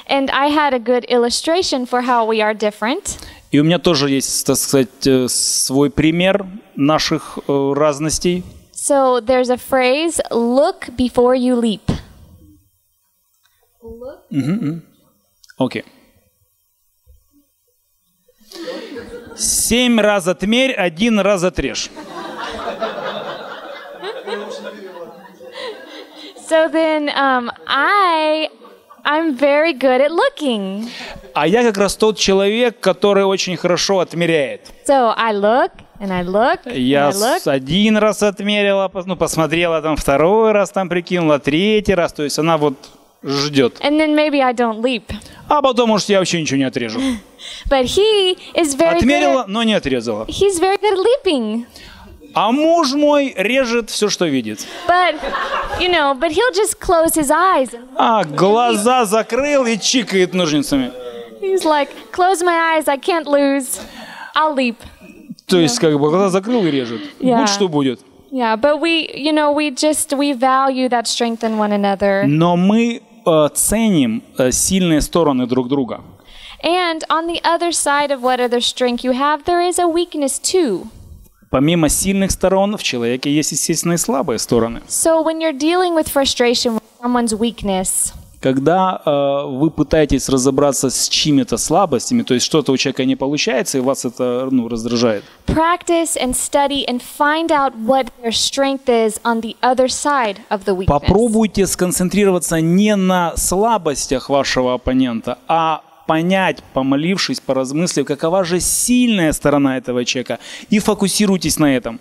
And I had a good illustration for how we are different. И у меня тоже есть, так сказать, э, свой пример наших э, разностей. So there's a phrase, look before you leap. Окей. Семь раз отмерь, один раз отрежь. So then um, I I'm very good at looking. А я как раз тот человек, который очень хорошо отмеряет. So I look and I look and Я I look. один раз отмерила, ну, посмотрела там, второй раз там прикинула, третий раз. То есть она вот ждет. And then maybe I don't leap. А потом, может, я вообще ничего не отрежу. But he is very good Отмерила, at, но не отрезала. he's very good at leaping. А муж мой режет все, что видит. But you know, but he'll just close his eyes А, глаза закрыл и чикает ножницами. he's like, close my eyes, I can't lose. I'll leap. То есть, как бы, глаза закрыл и режет. Yeah. Будь что будет. Yeah, but we, you know, we just we value that strength in one another. Но мы э, ценим э, сильные стороны друг друга. And on the other side of whatever strength you have, there is a weakness too. Помимо сильных сторон, в человеке есть, естественно, и слабые стороны. So when you're dealing with frustration with someone's weakness, Когда э, вы пытаетесь разобраться с чьими-то слабостями, то есть что-то у человека не получается, и вас это ну, раздражает, practice and study and find out what their strength is on the other side of the weakness. попробуйте сконцентрироваться не на слабостях вашего оппонента, а понять, помолившись, поразмыслив, какова же сильная сторона этого человека, и фокусируйтесь на этом.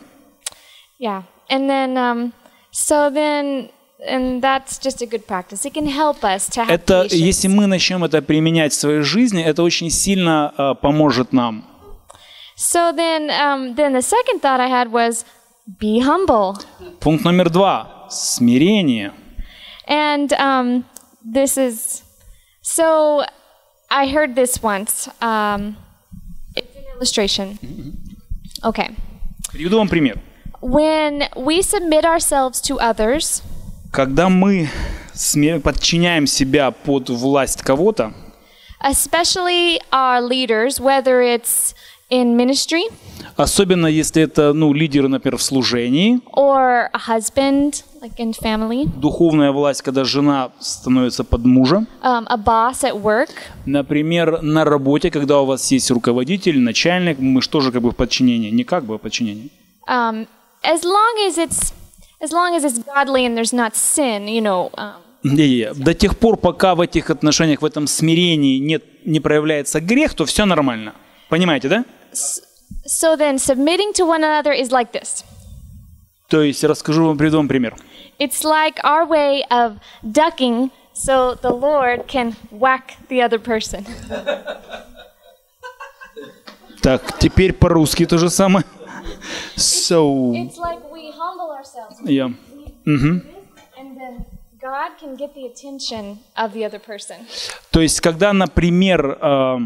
Yeah. And then, um, so then, and that's just a good practice. It can help us to have Это, patience. если мы начнем это применять в своей жизни, это очень сильно э, поможет нам. So then, um, then the second thought I had was be humble. Пункт номер два. Смирение. And um, this is so. I heard this once. Um, it's an illustration. Okay. Приведу вам пример. When we submit ourselves to others, Когда мы подчиняем себя под власть кого-то, especially our leaders, whether it's in ministry особенно если это ну, лидеры, например, в служении, or a husband, like in family, духовная власть, когда жена становится под мужа, um, a boss at work, например, на работе, когда у вас есть руководитель, начальник, мы же тоже как бы в подчинении, не как бы а в подчинении. um, as long as it's as long as it's godly and there's not sin, you know. Um, Не-не-не. До тех пор, пока в этих отношениях, в этом смирении нет, не проявляется грех, то все нормально. Понимаете, да? so then, submitting to one another is like this. То есть, расскажу вам, приведу вам пример. It's like our way of ducking so the Lord can whack the other person. Так, теперь по-русски то же самое. So, It's like we humble ourselves я... and then God can get the attention of the other person. То есть, когда, например, э,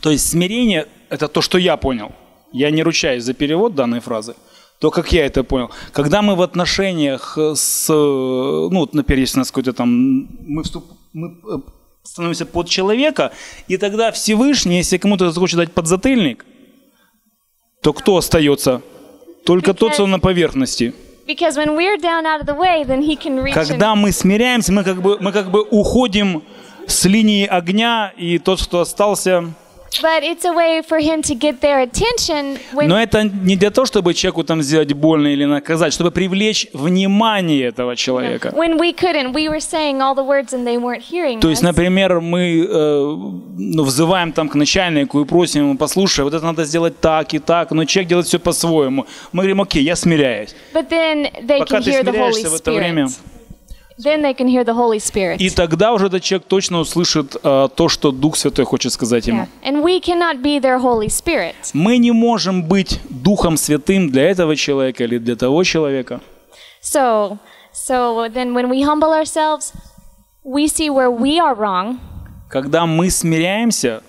то есть смирение, это то, что я понял. Я не ручаюсь за перевод данной фразы. То, как я это понял. Когда мы в отношениях с, э, ну, вот, например, если у нас какой-то там, мы, вступ, мы э, становимся под человека, и тогда Всевышний, если кому-то захочет дать подзатыльник, то кто остается? Только тот, кто на поверхности. Когда мы смиряемся, мы как бы, мы как бы уходим с линии огня, и тот, кто остался, but it's a way for Him to get their attention when Но это не для того, чтобы человеку там сделать больно или наказать, чтобы привлечь внимание этого человека. То есть, например, мы э, ну, взываем там к начальнику и просим его, послушай, вот это надо сделать так и так, но человек делает все по-своему. Мы говорим, окей, я смиряюсь. But then they Пока can ты hear the Holy смиряешься в это время, Spirit. Then they can hear the Holy Spirit. и тогда уже этот человек точно услышит э, то, что Дух Святой хочет сказать ему. Yeah. And we cannot be their Holy Spirit. Мы не можем быть Духом Святым для этого человека или для того человека. So, so then when we humble ourselves, we see where we are wrong, Когда мы смиряемся,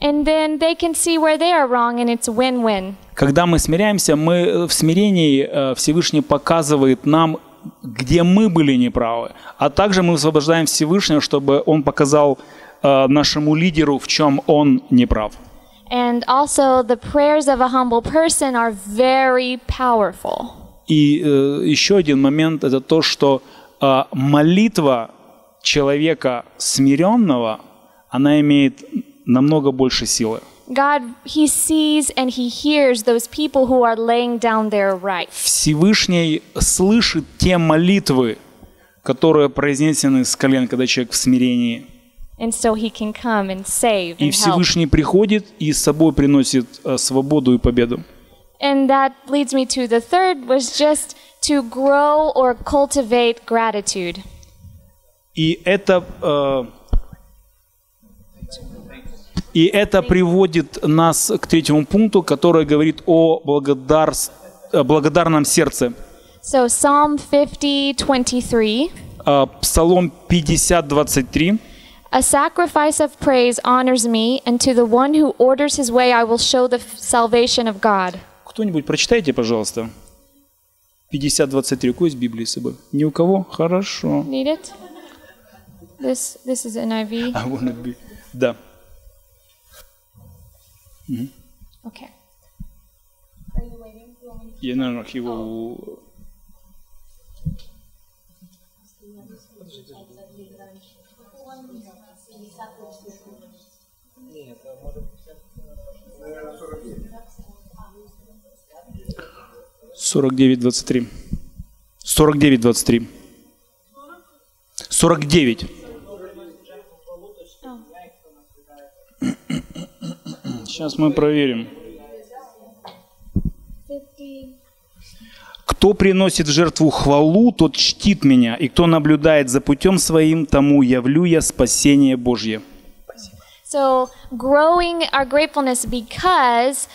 and then they can see where they are wrong, and it's win-win. Когда мы смиряемся, мы э, в смирении э, Всевышний показывает нам, где мы были неправы, а также мы освобождаем Всевышнего, чтобы Он показал э, нашему лидеру, в чем он неправ. And also, the prayers of a humble person are very powerful. И э, еще один момент это то, что э, молитва человека смиренного, она имеет намного больше силы. God, He sees and He hears those people who are laying down their rights. Всевышний слышит те молитвы, которые произнесены с колен, когда человек в смирении. And so He can come and save И and help. Всевышний приходит и с собой приносит э, свободу и победу. And that leads me to the third was just to grow or cultivate gratitude. И это, э, и это приводит нас к третьему пункту, который говорит о благодар, благодарном сердце. So Psalm 50, 23. Э, Псалом 50, 23. A sacrifice of praise honors me, and to the one who orders his way I will show the salvation of God. Кто-нибудь прочитайте, пожалуйста. 50-23. У кого есть Библия с собой? Ни у кого? Хорошо. Need it? This this is NIV. I wanna be- Да. Okay. Я, наверное, его... Сорок девять двадцать три. Сорок девять двадцать три. Сорок девять. Сейчас мы проверим. Кто приносит жертву хвалу, тот чтит меня, и кто наблюдает за путем своим, тому явлю я спасение Божье. So growing our gratefulness because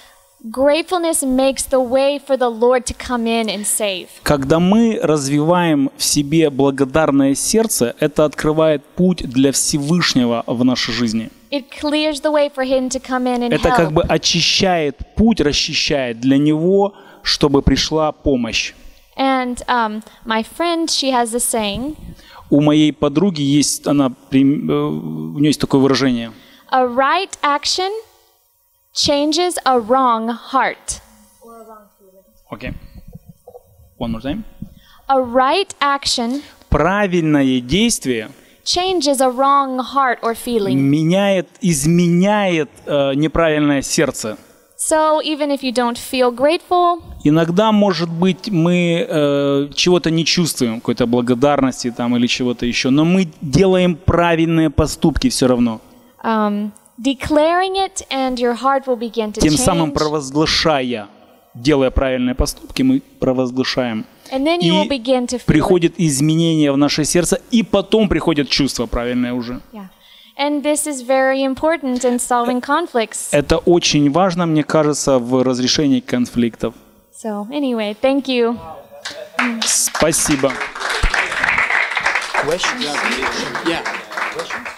gratefulness makes the way for the Lord to come in and save. Когда мы развиваем в себе благодарное сердце, это открывает путь для Всевышнего в нашей жизни. It clears the way for him to come in and Это как бы очищает путь, расчищает для него, чтобы пришла помощь. And um, my friend, she has this saying: У моей подруги есть, она, э, у нее есть такое выражение. "A right action changes a wrong heart. Окей. One more time. A right action Правильное действие changes a wrong heart or feeling. меняет, изменяет э, неправильное сердце. So even if you don't feel grateful, Иногда, может быть, мы э, чего-то не чувствуем, какой-то благодарности там или чего-то еще, но мы делаем правильные поступки все равно. um, declaring it, and your heart will begin to Тем самым change. провозглашая, делая правильные поступки, мы провозглашаем. And then you will И begin to feel it. приходит изменение в наше сердце, и потом приходит чувство правильное уже. Yeah. And this is very important in solving conflicts. Это очень важно, мне кажется, в разрешении конфликтов. So anyway, thank you. Спасибо. Yeah.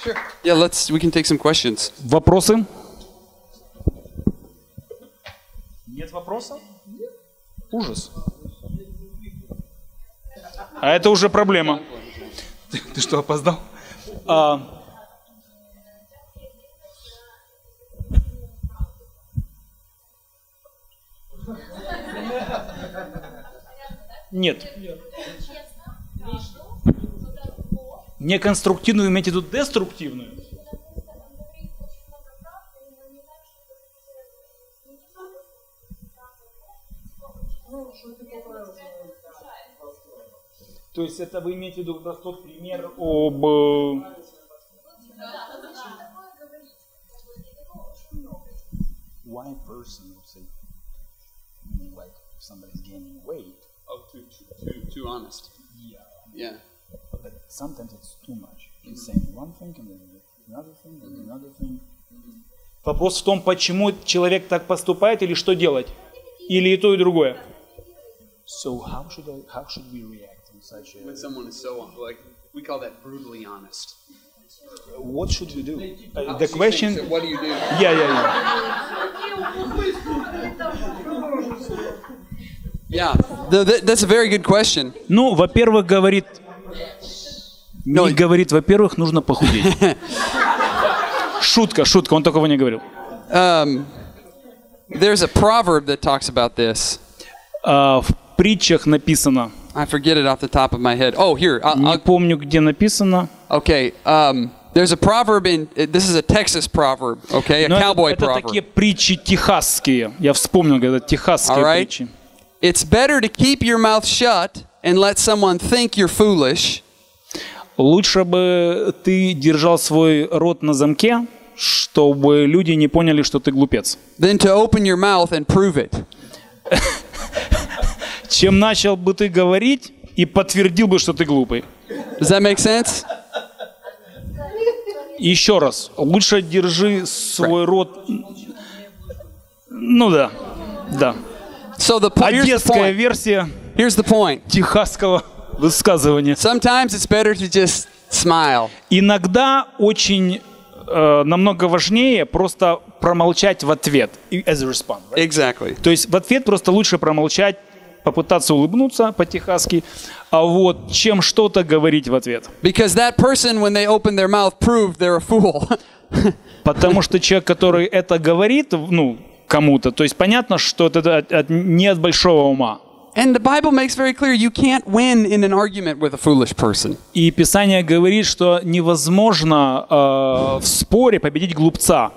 Sure. Yeah, let's. We can take some questions. Вопросы? Нет вопросов? Ужас. А это уже проблема. Ты, ты что, опоздал? А, Нет. Не конструктивную, имеете в виду деструктивную? То есть это вы имеете в виду как раз тот пример об... э, Why person would say, like, somebody's gaining weight, Oh, too, too, too, too honest. yeah, Yeah. but sometimes it's too much. He's saying one thing and then another thing and another thing. Вопрос в том, почему человек так поступает или что делать? Или и то, и другое. So how should I, how should we react such a... When someone is so like, we call that brutally honest. What should we do? Uh, the question... So what do you do? Yeah, yeah, yeah. Yeah, the, the, that's a very good question. Ну, во-первых, говорит... No. Не говорит, во-первых, нужно похудеть. Шутка, шутка, он такого не говорил. Um, there's a proverb that talks about this. А, в притчах написано, I forget it off the top of my head. Oh, here. I'll, не I'll, помню, где написано, okay. Um, there's a proverb in. This is a Texas proverb. Okay, a но это, cowboy это proverb. такие притчи техасские. Я вспомнил, когда техасские All right. притчи. It's better to keep your mouth shut and let someone think you're foolish Лучше бы ты держал свой рот на замке, чтобы люди не поняли, что ты глупец. than to open your mouth and prove it. Чем начал бы ты говорить и подтвердил бы, что ты глупый. Does that make sense? Еще раз, лучше держи свой рот. Ну да, да. So the, here's the Одесская point. версия Here's the point. техасского высказывания. Sometimes it's better to just smile. Иногда очень э, намного важнее просто промолчать в ответ. As a response, right? Exactly. То есть в ответ просто лучше промолчать, попытаться улыбнуться по-техасски, а вот, чем что-то говорить в ответ. Because that person, when they opened their mouth, proved they're a fool. Потому что человек, который это говорит, ну, кому-то, то есть понятно, что это от- от- не от большого ума. and the Bible makes very clear you can't win in an argument with a foolish person. И Писание говорит, что невозможно э, в споре победить глупца,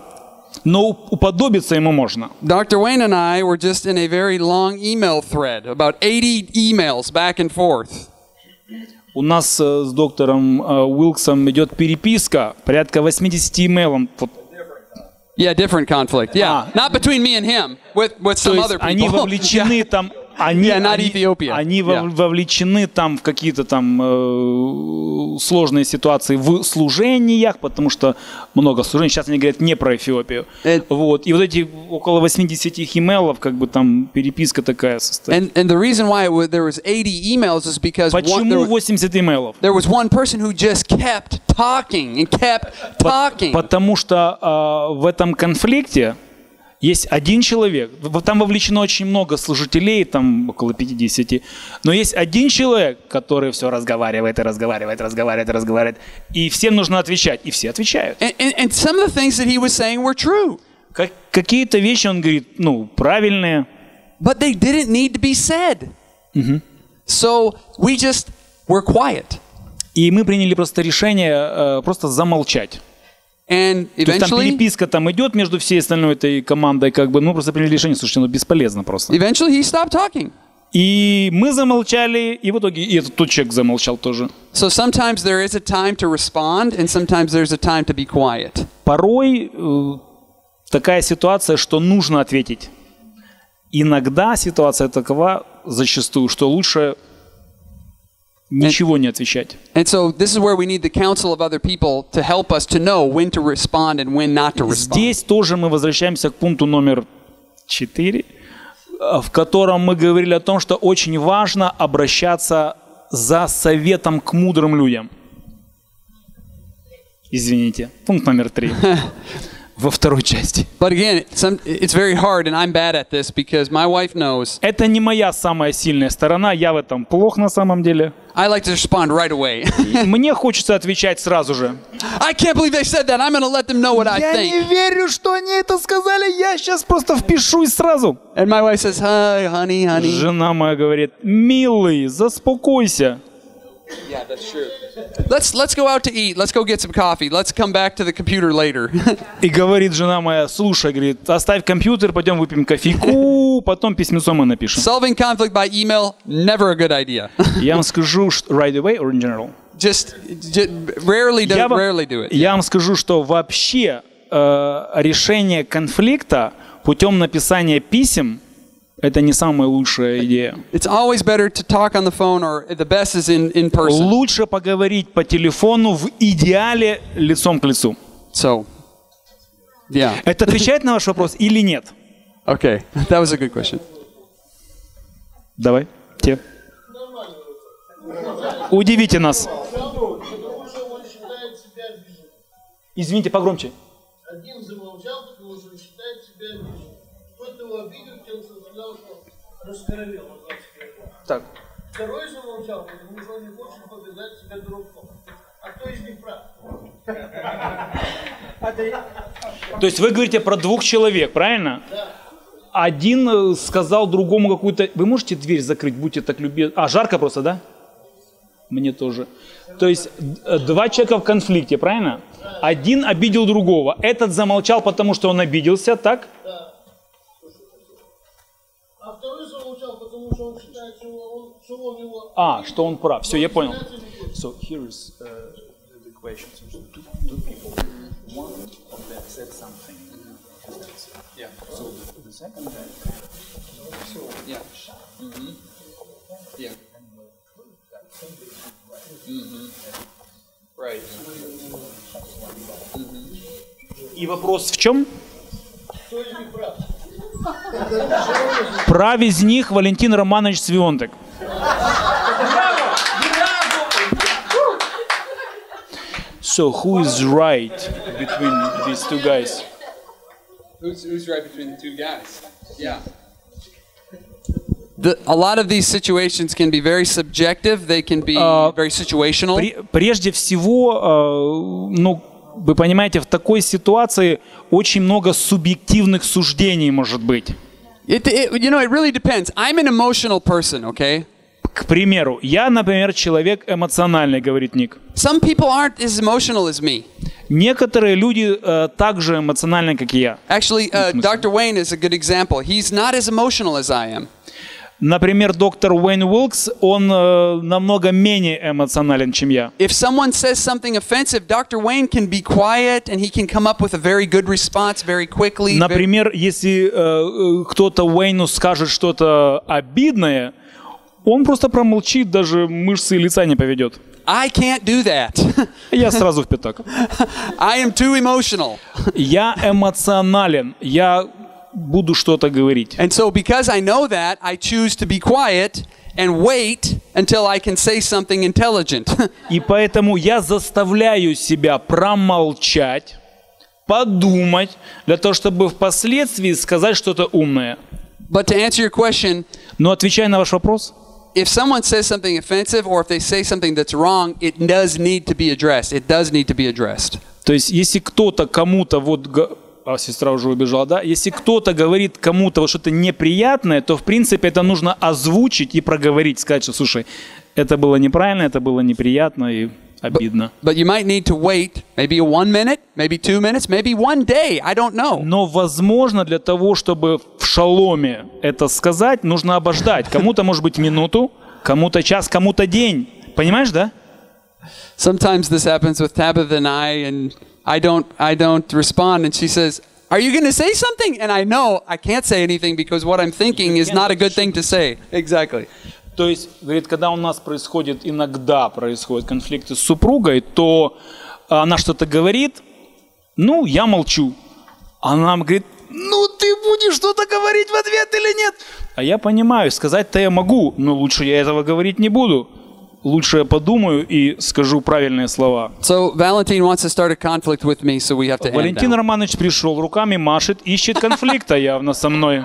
но уп- уподобиться ему можно. Dr. Wayne and I were just in a very long email thread, about 80 emails back and forth. У нас э, с доктором э, Уилксом идет переписка, порядка 80 имейлов. Yeah, different conflict. Yeah, Ah. not between me and him, with, with some other они people. вовлечены там, они, они, они Yeah. вовлечены там в какие-то там э, сложные ситуации в служениях, потому что много служений. Сейчас они говорят не про Эфиопию. Э, вот. И вот эти около 80 имейлов, как бы там переписка такая состоит. And, and the reason why it wa- there was 80 emails is because one, there, Почему wa- 80 имейлов? there was one person who just kept talking and kept talking. Потому что а, в этом конфликте есть один человек, там вовлечено очень много служителей, там около 50, но есть один человек, который все разговаривает и разговаривает, разговаривает, разговаривает, и всем нужно отвечать, и все отвечают. Как- какие-то вещи он говорит, ну, правильные, but they didn't need to be said. So we just were quiet. и мы приняли просто решение э, просто замолчать. And То есть там eventually, переписка там идет между всей остальной этой командой, как бы, ну, просто приняли решение, слушайте, ну, бесполезно просто. eventually he stopped talking. И мы замолчали, и в итоге и этот тот человек замолчал тоже. So sometimes there is a time to respond, and sometimes there's a time to be quiet. Порой э, такая ситуация, что нужно ответить. Иногда ситуация такова, зачастую, что лучше ничего не отвечать. And so this is where we need the counsel of other people to help us to know when to respond and when not to respond. Здесь тоже мы возвращаемся к пункту номер 4, в котором мы говорили о том, что очень важно обращаться за советом к мудрым людям. Извините, пункт номер 3 во второй части. But again, some, it's very hard, and I'm bad at this because my wife knows Это не моя самая сильная сторона, я в этом плох на самом деле. I like to respond right away. Мне хочется отвечать сразу же. I can't believe they said that. I'm going to let them know what I Я не think. верю, что они это сказали, я сейчас просто впишусь сразу. And my wife says, "Hi, honey, honey." Жена моя говорит, милый, заспокойся. Yeah, that's true. Let's let's go out to eat. Let's go get some coffee. Let's come back to the computer later. И говорит жена моя, слушай, говорит, оставь компьютер, пойдем выпьем кофейку, потом письмецо мы напишем. Solving conflict by email never a good idea. Я вам скажу, что right away or in general? just, just rarely do Я вам, rarely do it. я вам скажу, что вообще э, решение конфликта путем написания писем это не самая лучшая идея. It's always better to talk on the phone, or the best is in in person. Лучше поговорить по телефону в идеале лицом к лицу. So, yeah. Это отвечает на ваш вопрос или нет? Okay, that was a good question. Давай, те. Удивите нас. Извините, погромче. Один замолчал, потому что считает себя обиженным. Кто-то его обидел Так. Второй замолчал, потому что он не хочет показать себя дураком. А кто из них прав? То есть вы говорите про двух человек, правильно? Один э, сказал другому какую-то... Вы можете дверь закрыть, будьте так любезны. А, жарко просто, да? Мне тоже. То есть э, два человека в конфликте, правильно? Один обидел другого. Этот замолчал, потому что он обиделся, так? А А, что он прав. Все, я понял. So here is uh, the question. So two, two people. One of them said something. Yeah. So the, second guy. Yeah. Mm-hmm. Yeah. Right. И вопрос в чем? Прав из них Валентин Романович Свионтек. So who is right between these two guys? Who's, who's right between the two guys? Yeah. The, a lot of these situations can be very subjective. They can be Uh, very situational. Пре- прежде всего, э, ну, вы понимаете, в такой ситуации очень много субъективных суждений может быть. It, it, you know, it really depends. I'm an emotional person, okay? К примеру, я, например, человек эмоциональный, говорит Ник. Some people aren't as emotional as me. Некоторые люди э, так же эмоциональны, как и я. Actually, uh, Dr. Wayne is a good example. He's not as emotional as I am. Например, доктор Уэйн Уилкс, он э, намного менее эмоционален, чем я. If someone says something offensive, Dr. Wayne can be quiet and he can come up with a very good response very quickly. Например, если э, э, кто-то Уэйну скажет что-то обидное, он просто промолчит, даже мышцы лица не поведет. I can't do that. Я сразу в пятак. I am too emotional. Я эмоционален, я буду что-то говорить. And so, because I know that, I choose to be quiet and wait until I can say something intelligent. И поэтому я заставляю себя промолчать, подумать, для того, чтобы впоследствии сказать что-то умное. but to answer your question, Но отвечая на ваш вопрос, if someone says something offensive or if they say something that's wrong, it does need to be addressed. It does need to be addressed. то есть если кто-то кому-то вот... А, сестра уже убежала, да? Если кто-то говорит кому-то вот что-то неприятное, то, в принципе, это нужно озвучить и проговорить, сказать, что, слушай, это было неправильно, это было неприятно и обидно. But you might need to wait maybe one minute, maybe two minutes, maybe one day. I don't know. Но, возможно, для того, чтобы в шаломе это сказать, нужно обождать. Кому-то, может быть, минуту, кому-то час, кому-то день. Понимаешь, да? Sometimes this happens with Tabitha and I, and I don't, I don't respond, and she says, "Are you going to say something?" And I know I can't say anything because what I'm thinking is not a good thing to say. Exactly. То есть, говорит, когда у нас происходит, иногда происходят конфликты с супругой, то она что-то говорит, ну, я молчу. Она говорит, ну, ты будешь что-то говорить в ответ или нет? А я понимаю, сказать-то я могу, но лучше я этого говорить не буду. Лучше я подумаю и скажу правильные слова. So Valentine wants to start a conflict with me, so we have to end Валентин. Романович пришел, руками машет, ищет конфликта явно со мной.